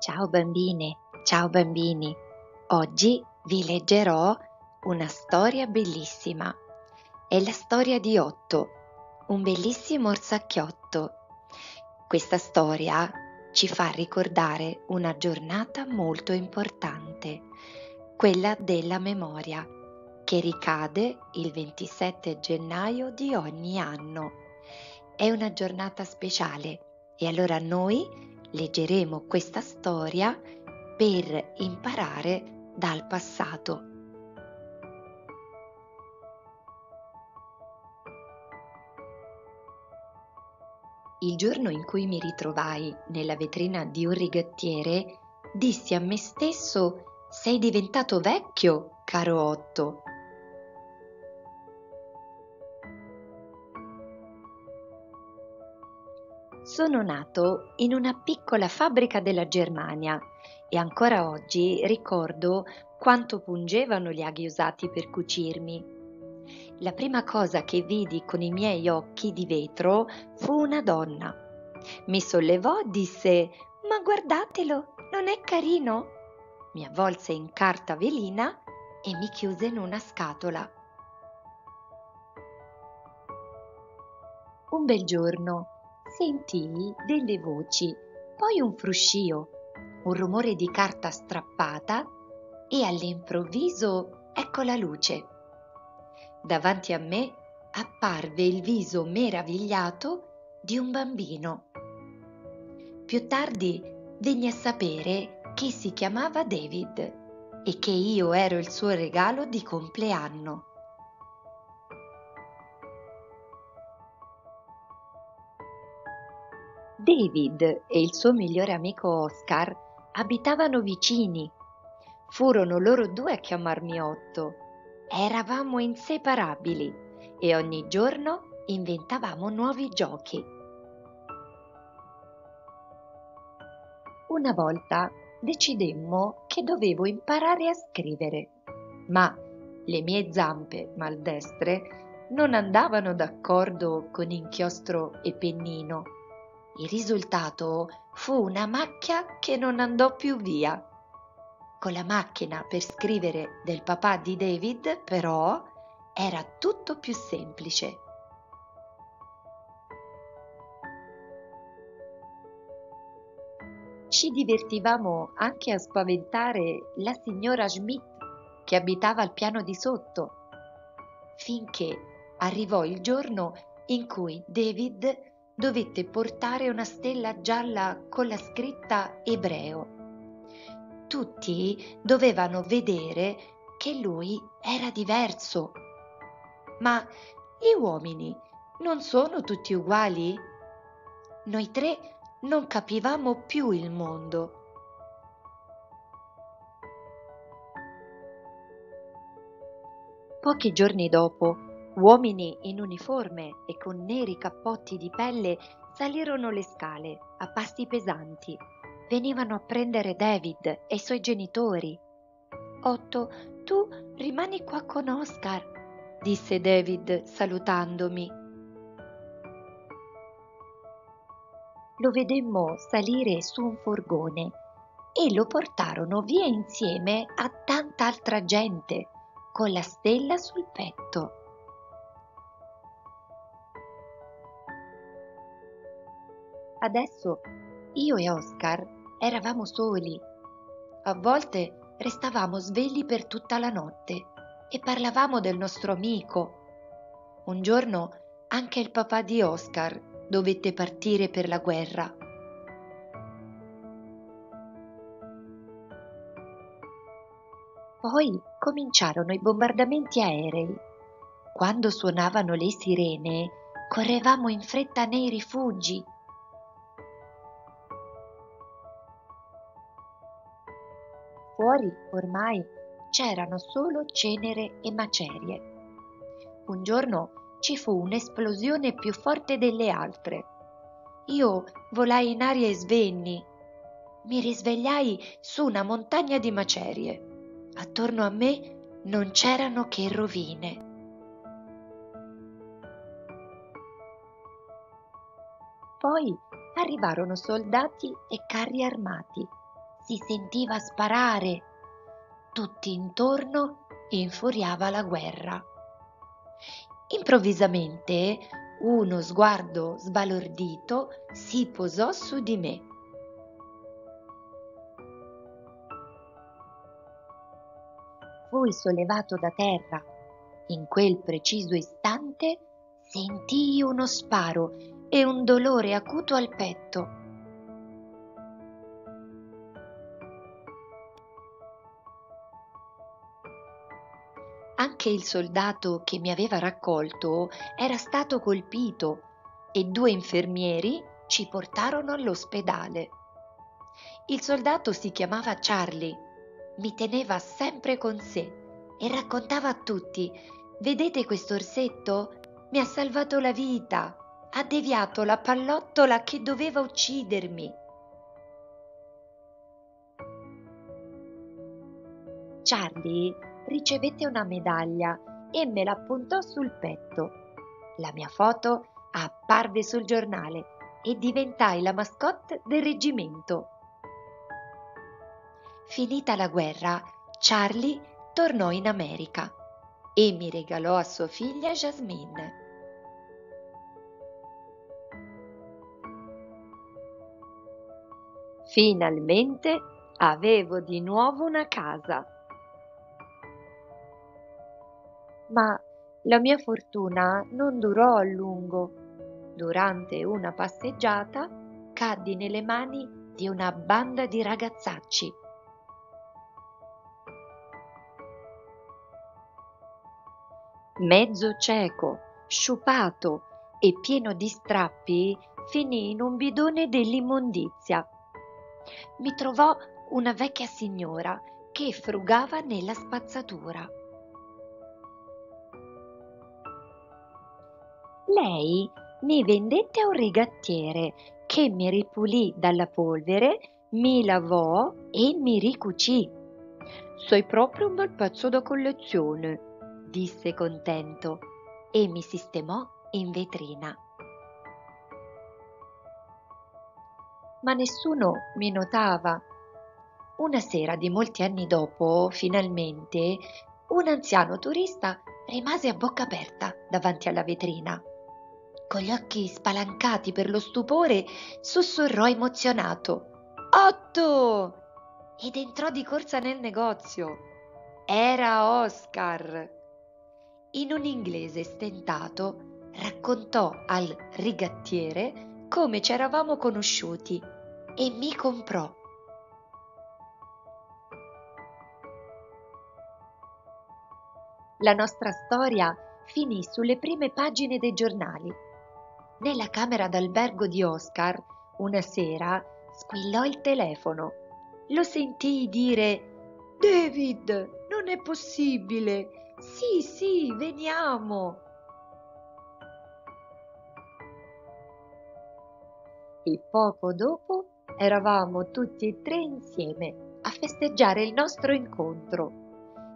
Ciao bambine, ciao bambini. Oggi vi leggerò una storia bellissima. È la storia di Otto, un bellissimo orsacchiotto. Questa storia ci fa ricordare una giornata molto importante, quella della memoria, che ricade il 27 gennaio di ogni anno. È una giornata speciale e allora noi leggeremo questa storia per imparare dal passato. Il giorno in cui mi ritrovai nella vetrina di un rigattiere, dissi a me stesso sei diventato vecchio, caro Otto. Sono nato in una piccola fabbrica della Germania e ancora oggi ricordo quanto pungevano gli aghi usati per cucirmi. La prima cosa che vidi con i miei occhi di vetro fu una donna. Mi sollevò e disse Ma guardatelo, non è carino? Mi avvolse in carta velina e mi chiuse in una scatola. Un bel giorno sentii delle voci, poi un fruscio, un rumore di carta strappata e all'improvviso ecco la luce. Davanti a me apparve il viso meravigliato di un bambino. Più tardi venni a sapere che si chiamava David e che io ero il suo regalo di compleanno. David e il suo migliore amico Oscar abitavano vicini. Furono loro due a chiamarmi Otto. Eravamo inseparabili e ogni giorno inventavamo nuovi giochi. Una volta decidemmo che dovevo imparare a scrivere, ma le mie zampe maldestre non andavano d'accordo con inchiostro e pennino il risultato fu una macchia che non andò più via. Con la macchina per scrivere del papà di David, però, era tutto più semplice. Ci divertivamo anche a spaventare la signora Schmidt che abitava al piano di sotto, finché arrivò il giorno in cui David dovette portare una stella gialla con la scritta ebreo. Tutti dovevano vedere che lui era diverso. Ma gli uomini non sono tutti uguali? Noi tre non capivamo più il mondo. Pochi giorni dopo Uomini in uniforme e con neri cappotti di pelle salirono le scale a passi pesanti. Venivano a prendere David e i suoi genitori. Otto, tu rimani qua con Oscar, disse David salutandomi. Lo vedemmo salire su un furgone e lo portarono via insieme a tanta altra gente con la stella sul petto. Adesso io e Oscar eravamo soli. A volte restavamo svegli per tutta la notte e parlavamo del nostro amico. Un giorno anche il papà di Oscar dovette partire per la guerra. Poi cominciarono i bombardamenti aerei. Quando suonavano le sirene, correvamo in fretta nei rifugi Fuori ormai c'erano solo cenere e macerie. Un giorno ci fu un'esplosione più forte delle altre. Io volai in aria e svenni. Mi risvegliai su una montagna di macerie. Attorno a me non c'erano che rovine. Poi arrivarono soldati e carri armati si sentiva sparare. Tutti intorno infuriava la guerra. Improvvisamente uno sguardo sbalordito si posò su di me. Fui sollevato da terra. In quel preciso istante sentii uno sparo e un dolore acuto al petto. Anche il soldato che mi aveva raccolto era stato colpito e due infermieri ci portarono all'ospedale. Il soldato si chiamava Charlie, mi teneva sempre con sé e raccontava a tutti, vedete questo orsetto? Mi ha salvato la vita, ha deviato la pallottola che doveva uccidermi. Charlie ricevette una medaglia e me la puntò sul petto. La mia foto apparve sul giornale e diventai la mascotte del reggimento. Finita la guerra, Charlie tornò in America e mi regalò a sua figlia Jasmine. Finalmente avevo di nuovo una casa. Ma la mia fortuna non durò a lungo. Durante una passeggiata caddi nelle mani di una banda di ragazzacci. Mezzo cieco, sciupato e pieno di strappi, finì in un bidone dell'immondizia. Mi trovò una vecchia signora che frugava nella spazzatura. Lei mi vendette a un rigattiere che mi ripulì dalla polvere, mi lavò e mi ricucì. Sei proprio un bel pezzo da collezione, disse contento e mi sistemò in vetrina. Ma nessuno mi notava. Una sera di molti anni dopo, finalmente, un anziano turista rimase a bocca aperta davanti alla vetrina con gli occhi spalancati per lo stupore, sussurrò emozionato. Otto! Ed entrò di corsa nel negozio. Era Oscar. In un inglese stentato raccontò al rigattiere come ci eravamo conosciuti e mi comprò. La nostra storia finì sulle prime pagine dei giornali nella camera d'albergo di Oscar, una sera, squillò il telefono. Lo sentii dire David, non è possibile. Sì, sì, veniamo. E poco dopo eravamo tutti e tre insieme a festeggiare il nostro incontro.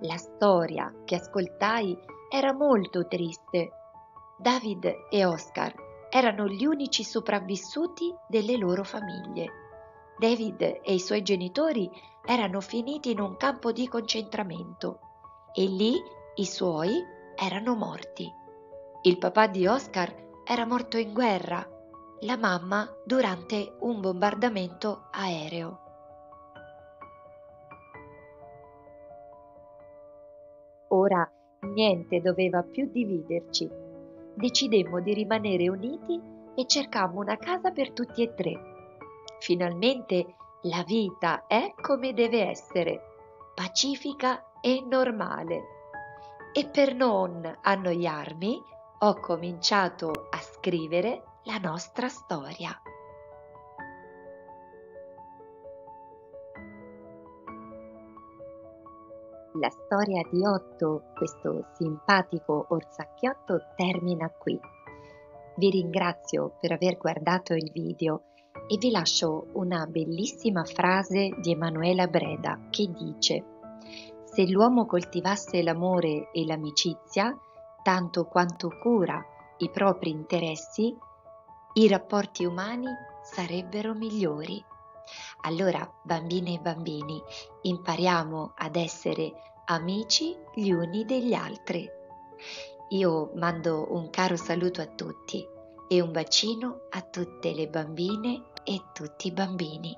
La storia che ascoltai era molto triste. David e Oscar erano gli unici sopravvissuti delle loro famiglie. David e i suoi genitori erano finiti in un campo di concentramento e lì i suoi erano morti. Il papà di Oscar era morto in guerra, la mamma durante un bombardamento aereo. Ora niente doveva più dividerci decidemmo di rimanere uniti e cercammo una casa per tutti e tre. Finalmente la vita è come deve essere, pacifica e normale. E per non annoiarmi ho cominciato a scrivere la nostra storia. La storia di Otto, questo simpatico orsacchiotto, termina qui. Vi ringrazio per aver guardato il video e vi lascio una bellissima frase di Emanuela Breda che dice Se l'uomo coltivasse l'amore e l'amicizia, tanto quanto cura i propri interessi, i rapporti umani sarebbero migliori. Allora, bambine e bambini, impariamo ad essere amici gli uni degli altri. Io mando un caro saluto a tutti e un bacino a tutte le bambine e tutti i bambini.